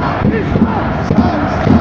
Stop! Stop! Stop!